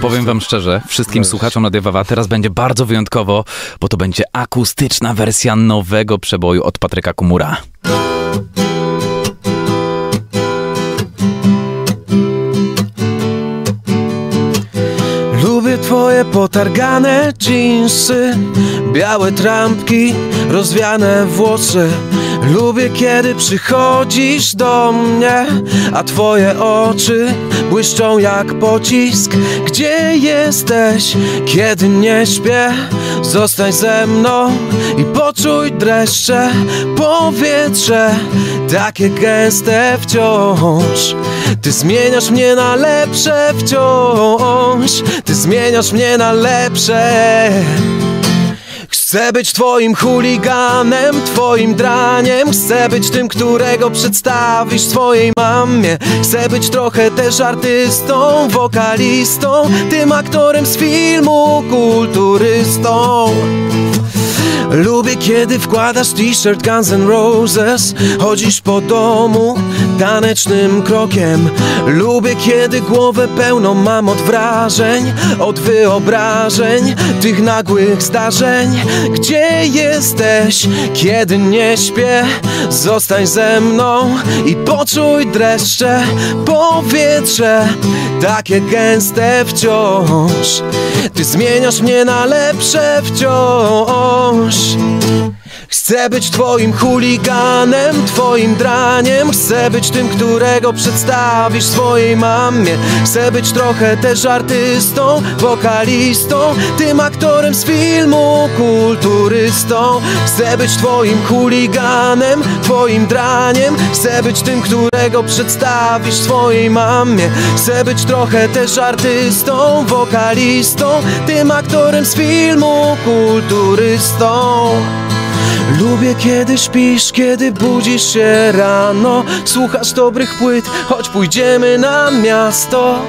Powiem wam szczerze, wszystkim słuchaczom Radia Wawa teraz będzie bardzo wyjątkowo, bo to będzie akustyczna wersja nowego przeboju od Patryka Kumura. Twoje potargane jeansy Białe trampki, rozwiane włosy. Lubię kiedy przychodzisz do mnie A twoje oczy błyszczą jak pocisk. Gdzie jesteś, kiedy nie śpię? Zostań ze mną i poczuj dreszcze. Powietrze takie gęste wciąż. Ty zmieniasz mnie na lepsze wciąż. Ty zmieniasz mnie na lepsze. Chcę być twoim chuliganem, twoim draniem. Chcę być tym, którego przedstawisz swojej mamie. Chcę być trochę też artystą, wokalistą. Tym aktorem z filmu, kulturystą Lubię kiedy wkładasz t-shirt Guns N' Roses. Chodzisz po domu tanecznym krokiem. Lubię kiedy głowę pełną mam od wrażeń Od wyobrażeń tych nagłych zdarzeń. Gdzie jesteś, kiedy nie śpię? Zostań ze mną i poczuj dreszcze. Powietrze takie gęste wciąż. Ty zmieniasz mnie na lepsze wciąż Peace. Chcę być twoim chuliganem, twoim draniem. Chcę być tym, którego przedstawisz swojej mamie. Chcę być trochę też artystą, wokalistą Tym aktorem z filmu, kulturystą. Chcę być twoim chuliganem, twoim draniem. Chcę być tym, którego przedstawisz swojej mamie. Chcę być trochę też artystą, wokalistą Tym aktorem z filmu, kulturystą Lubię kiedy śpisz, kiedy budzisz się rano. Słuchasz dobrych płyt, choć pójdziemy na miasto.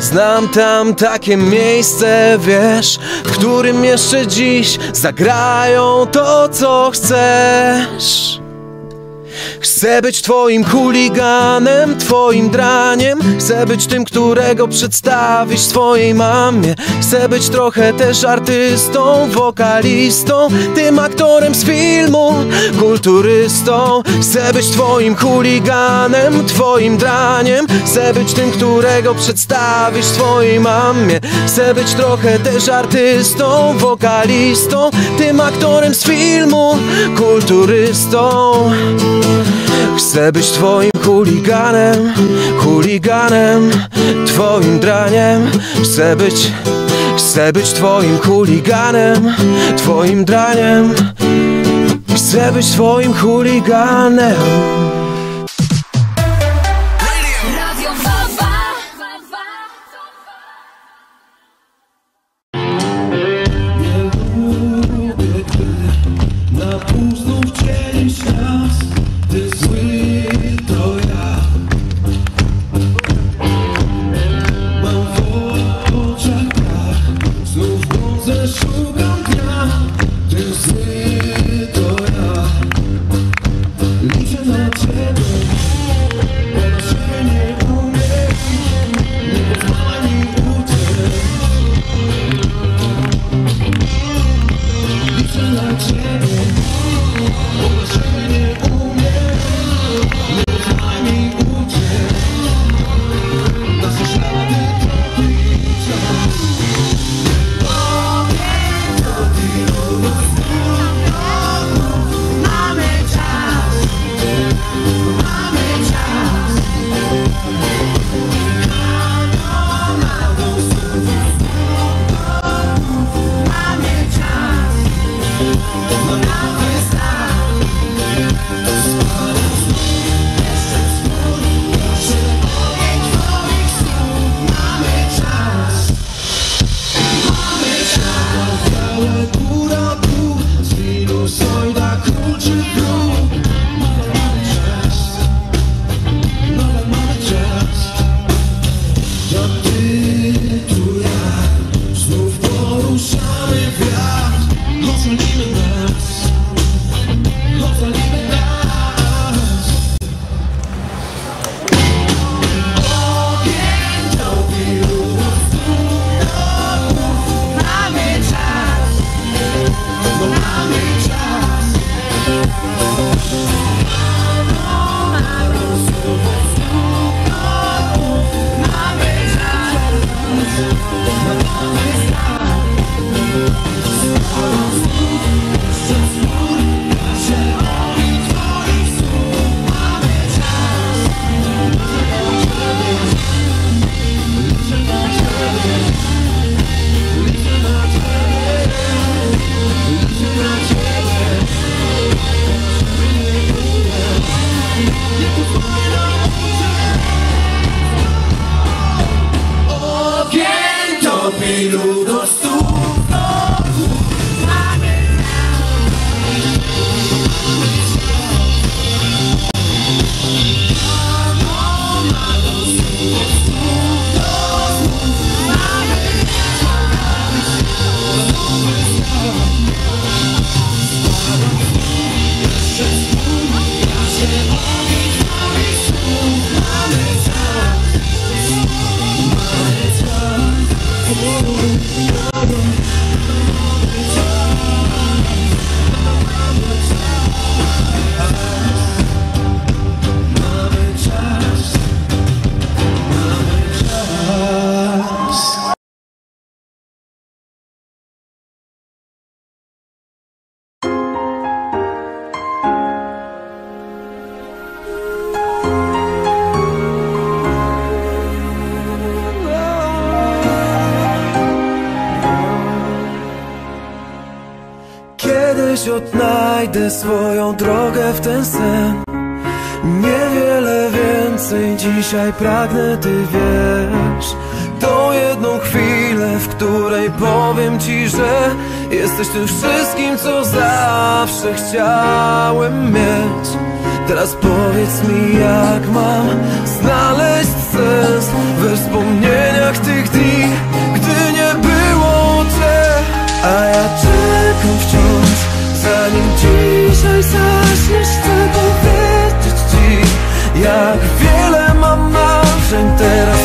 Znam tam takie miejsce, wiesz W którym jeszcze dziś zagrają to, co chcesz Chcę być twoim chuliganem, twoim draniem. Chcę być tym, którego przedstawisz swojej mamie. Chcę być trochę też artystą, wokalistą Tym aktorem z filmu, kulturystą. Chcę być twoim chuliganem, twoim draniem. Chcę być tym, którego przedstawisz swojej mamie. Chcę być trochę też artystą, wokalistą Tym aktorem z filmu, kulturystą Chcę być twoim chuliganem, chuliganem, twoim draniem. Chcę być, chcę być twoim chuliganem, twoim draniem. Chcę być twoim chuliganem odnajdę swoją drogę w ten sen. Niewiele więcej dzisiaj pragnę, ty wiesz. Tą jedną chwilę, w której powiem ci, że Jesteś tym wszystkim, co zawsze chciałem mieć. Teraz powiedz mi, jak mam znaleźć sens We wspomnieniach tych dni, gdy nie było cię. A ja czekam Zanim dzisiaj zaśniesz, chcę powiedzieć ci Jak wiele mam marzeń teraz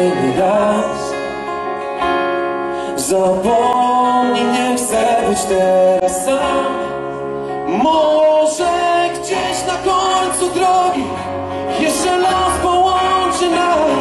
kolejny raz Zapomnij, nie chcę być teraz sam. Może gdzieś na końcu drogi Jeszcze los połączy nas.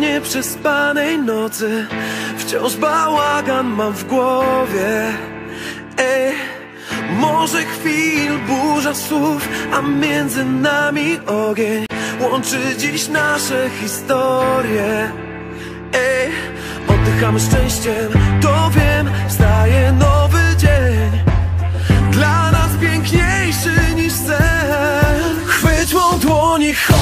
nieprzespanej nocy. Wciąż bałagan mam w głowie. Ej, może chwil burza słów A między nami ogień Łączy dziś nasze historie. Ej, oddycham szczęściem To wiem, wstaje nowy dzień. Dla nas piękniejszy niż sen. Chwyć mą dłoni, chodź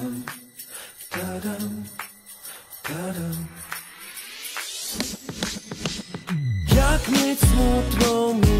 Tadam, tadam, tadam. Jak mieć smutną minę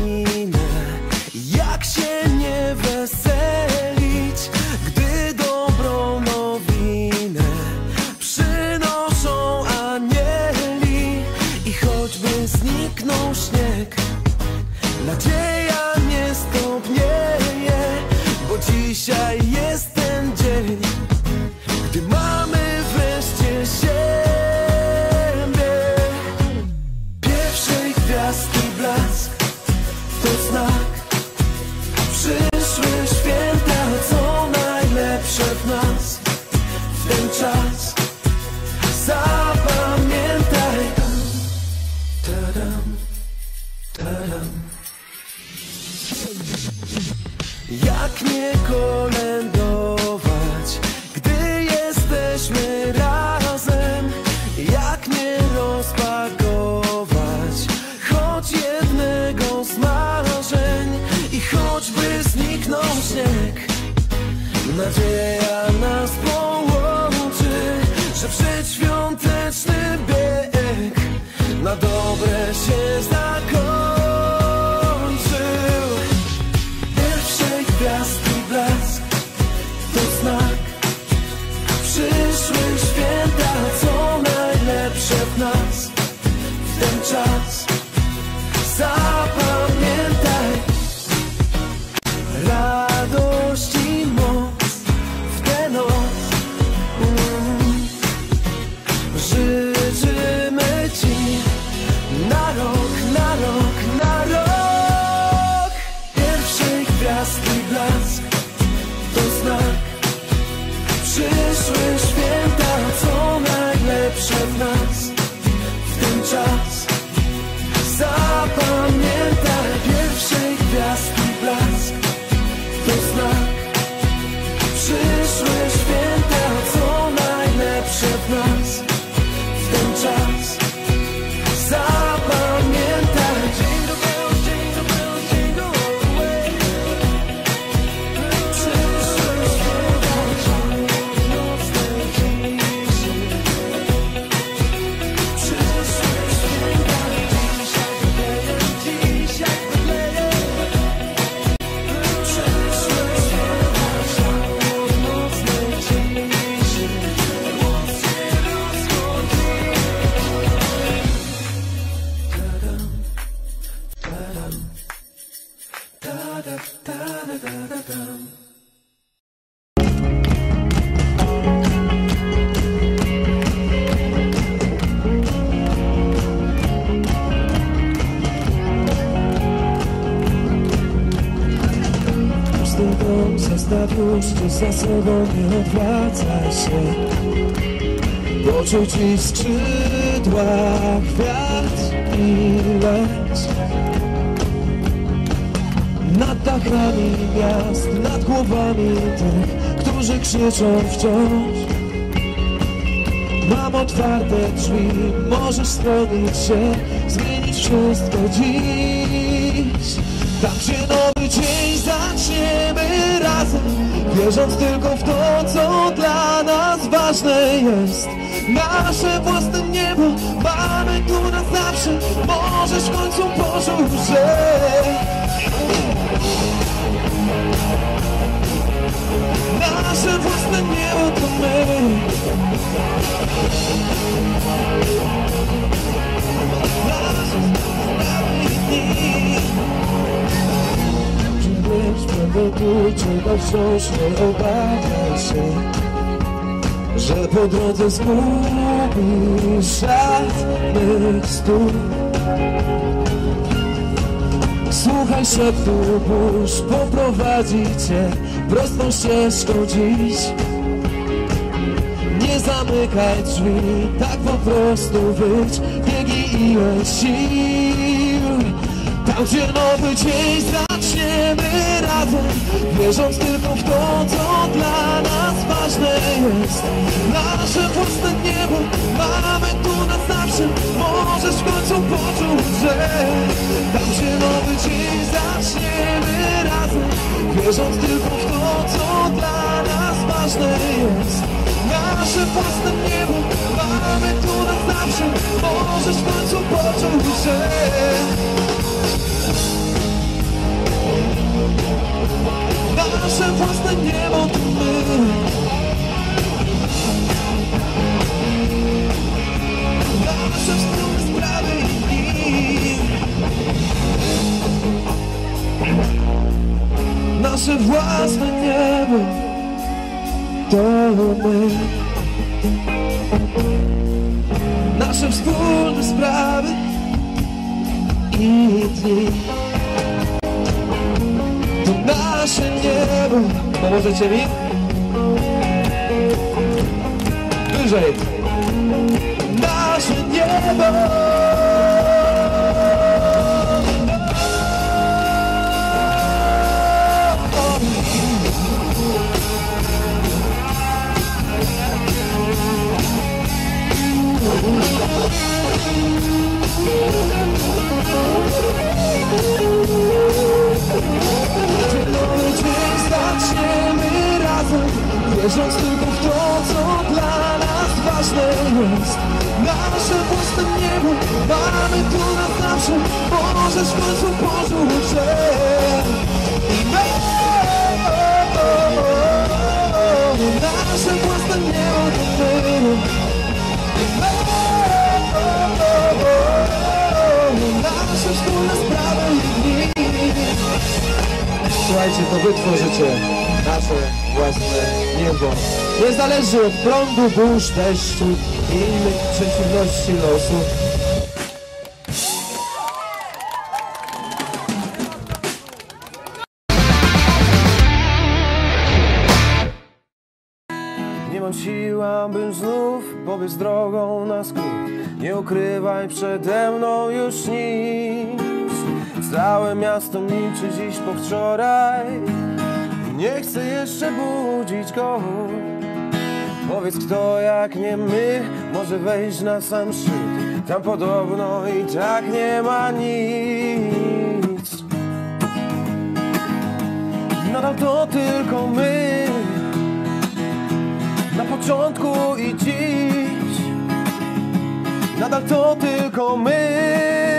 Nadzieja nas połączy, że przedświąteczny sobą, nie odwracaj się. Poczuj ci w skrzydłach kwiat i leć Nad dachami miast, nad głowami tych, którzy krzyczą wciąż. Mam otwarte drzwi, możesz spełnić się, zmienić wszystko dziś. Tam gdzie nowy dzień zaczniemy razem, wierząc tylko w to, co dla nas ważne jest. Nasze własne niebo mamy tu na zawsze, możesz w końcu poczuć, że nasze własne niebo to my. Tu czego wciąż nie obawiaj się Że po drodze zgubisz żadnych stóp Słuchaj szeptu burz, poprowadzi cię prostą ścieżką dziś. Nie zamykaj drzwi, tak po prostu wyjdź Biegi ile sił Tam gdzie nowy dzień zaczniemy razem Wierząc tylko w to, co dla nas ważne jest. Nasze własne niebo mamy tu na zawsze Możesz w końcu poczuć, że Tam gdzie nowy dzień zaczniemy razem Wierząc tylko w to, co dla nas ważne jest. Nasze własne niebo mamy tu na zawsze Możesz w końcu poczuć, że Nasze własne niebo to my Nasze wspólne sprawy i Nasze własne niebo to my Nasze wspólne sprawy i dni nasze niebo Pomożecie mi? Wyżej. Nasze niebo Wierząc tylko w to, co dla nas ważne jest. Nasze własne niebo mamy tu na zawsze. Możesz w końcu że I my Nasze własne niebo Słuchajcie, to wy tworzycie nasze własne niebo. Nie zależy od prądu, burz, deszczu i innych przeciwności losu. Nie mam sił, abym znów pobiec drogą na skrót Nie ukrywaj przede mną już nic Całe miasto milczy dziś po wczoraj. Nie chcę jeszcze budzić go. Powiedz kto jak nie my może wejść na sam szczyt. Tam podobno i tak nie ma nic. Nadal to tylko my. Na początku i dziś. Nadal to tylko my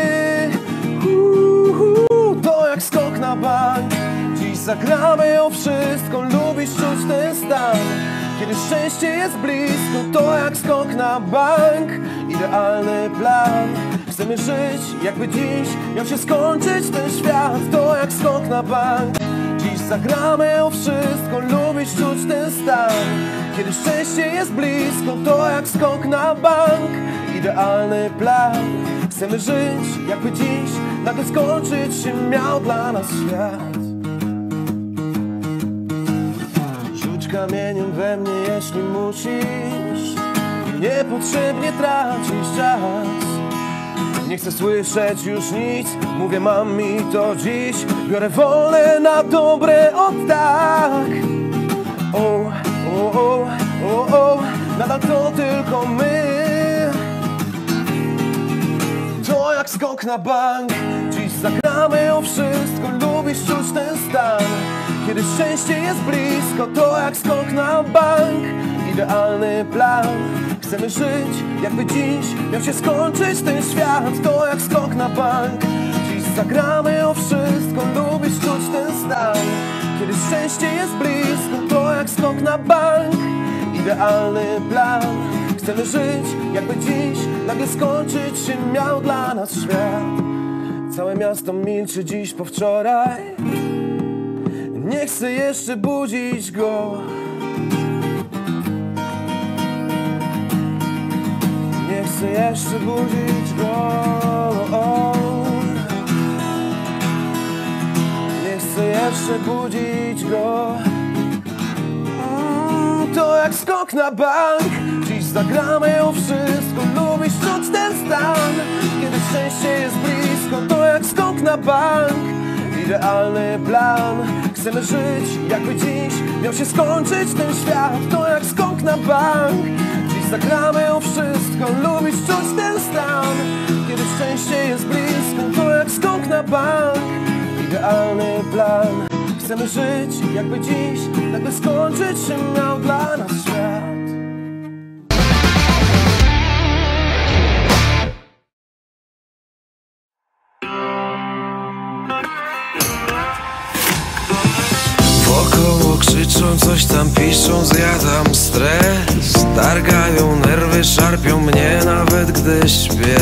zagramy o wszystko Lubisz czuć ten stan. Kiedy szczęście jest blisko To jak skok na bank. Idealny plan. Chcemy żyć jakby dziś Miał się skończyć ten świat. To jak skok na bank. Dziś zagramy o wszystko Lubisz czuć ten stan. Kiedy szczęście jest blisko To jak skok na bank. Idealny plan. Chcemy żyć jakby dziś Nagle skończyć się miał dla nas świat kamieniem we mnie jeśli musisz. Niepotrzebnie tracisz czas. Nie chcę słyszeć już nic. Mówię mam mi to dziś. Biorę wolę na dobre od tak. O, o, o, o, o. Nadal to tylko my. To jak skok na bank. Dziś zagramy o wszystko Lubisz czuć ten stan Kiedy szczęście jest blisko To jak skok na bank Idealny plan. Chcemy żyć jakby dziś Miał się skończyć ten świat. To jak skok na bank. Dziś zagramy o wszystko Lubisz czuć ten stan. Kiedy szczęście jest blisko To jak skok na bank. Idealny plan. Chcemy żyć jakby dziś Nagle skończyć się miał dla nas świat. Całe miasto milczy dziś po wczoraj Nie chcę jeszcze budzić go. Nie chcę jeszcze budzić go. Nie chcę jeszcze budzić go. To jak skok na bank. Dziś zagramy o wszystko. Lubisz czuć ten stan. Kiedy szczęście jest blisko To jak skok na bank. Idealny plan Chcemy żyć jakby dziś. Miał się skończyć ten świat To jak skok na bank. Dziś zagramy o wszystko Lubisz czuć ten stan. Kiedy szczęście jest blisko To jak skok na bank. Idealny plan. Chcemy żyć jakby dziś Nagle skończyć się miał dla nas świat coś tam piszą, zjadam stres. Targają nerwy, szarpią mnie nawet gdy śpię.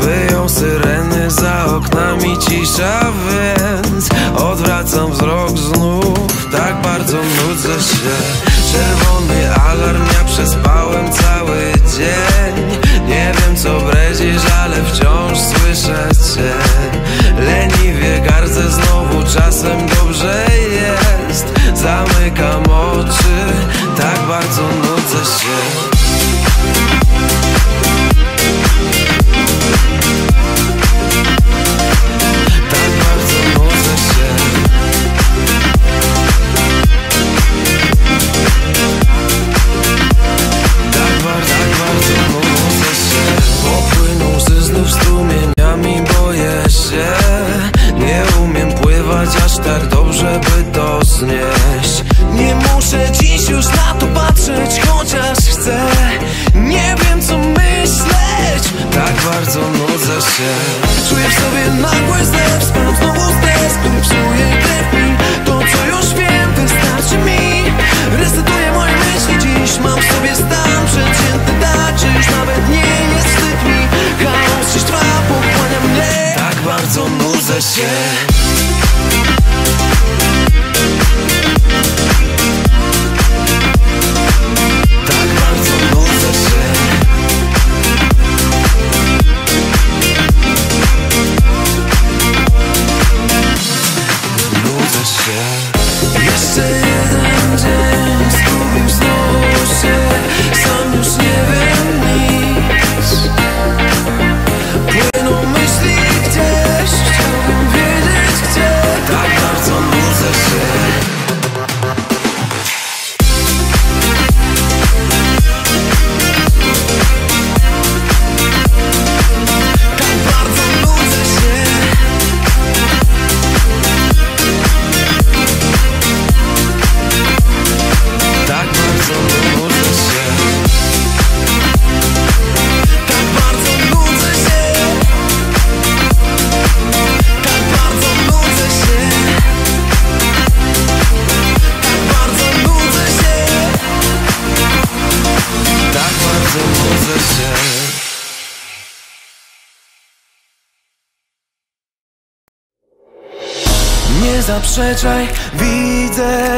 Wyją syreny, za oknami cisza, więc Odwracam wzrok znów, tak bardzo nudzę się. Czerwony alarm, ja przespałem cały dzień. Nie wiem co bredzisz, ale wciąż słyszę cię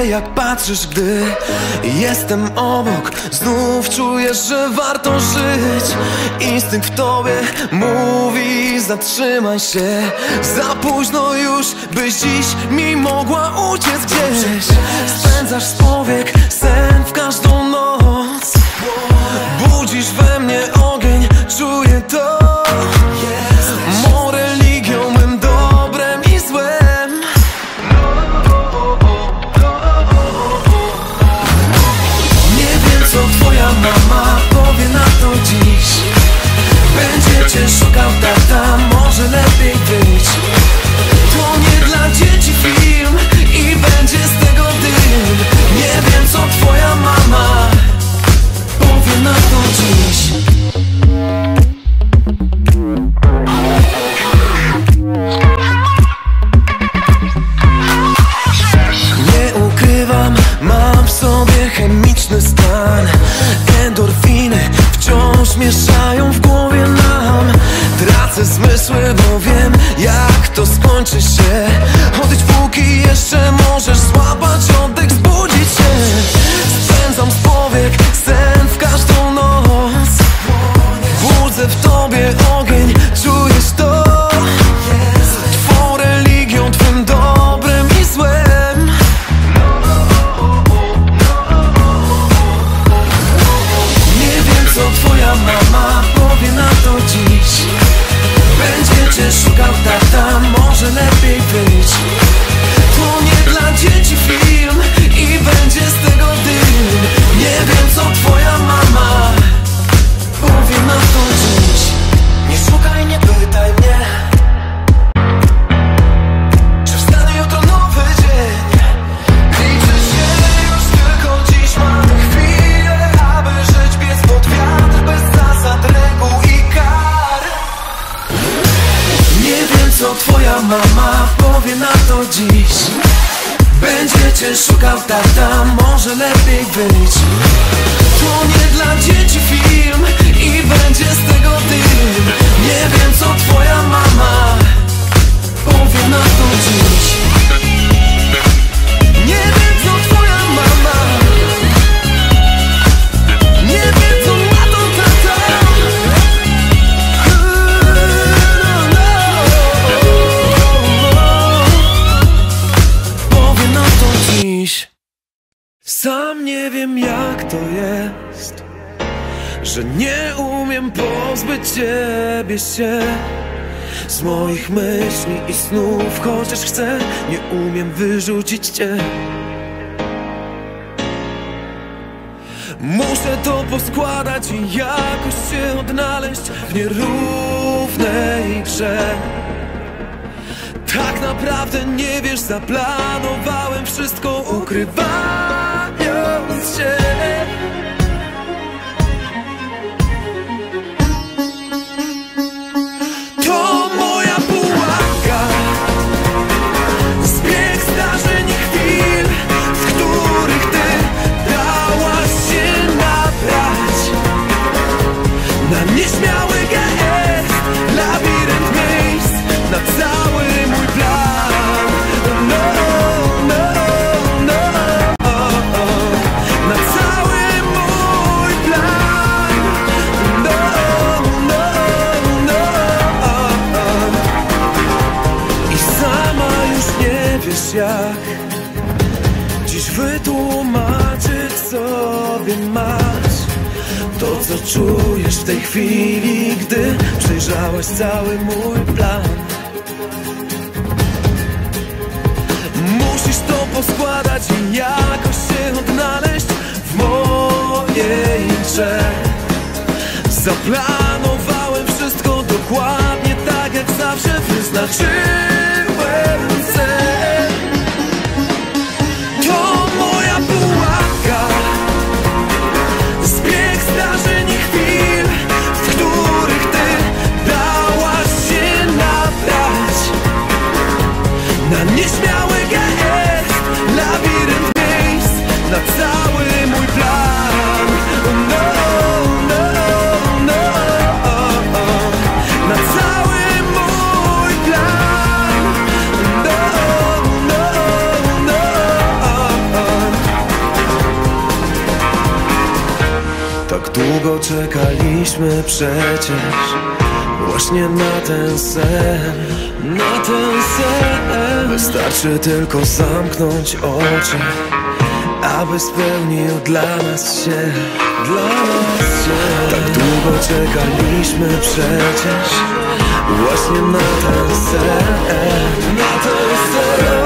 jak patrzysz, gdy jestem obok? Znów czujesz, że warto żyć. Instynkt w tobie mówi, zatrzymaj się. Za późno już, byś dziś mi mogła uciec gdzieś. Spędzasz z powiek sen w każdą noc. Budzisz we mnie ogień, tata, może lepiej być. To nie dla dzieci film i będzie z tego dym. Nie wiem co twoja mama powie na to dziś. Nie ukrywam, mam w sobie chemiczny stan. Endorfiny wciąż mieszają w Tracę zmysły, bo wiem jak to skończy się. Odejdź póki jeszcze możesz tata, może lepiej być. To nie dla dzieci film i będzie z tego dym Nie wiem co twoja mama powie na to dziś Że nie umiem pozbyć ciebie się z moich myśli i snów Chociaż chcę, nie umiem wyrzucić cię. Muszę to poskładać i jakoś się odnaleźć w nierównej grze. Tak naprawdę nie wiesz, zaplanowałem wszystko ukrywając się stały mu długo czekaliśmy przecież. Właśnie na ten sen Na ten sen. Wystarczy tylko zamknąć oczy Aby spełnił dla nas się Dla nas się. Tak długo czekaliśmy przecież. Właśnie na ten sen Na ten sen.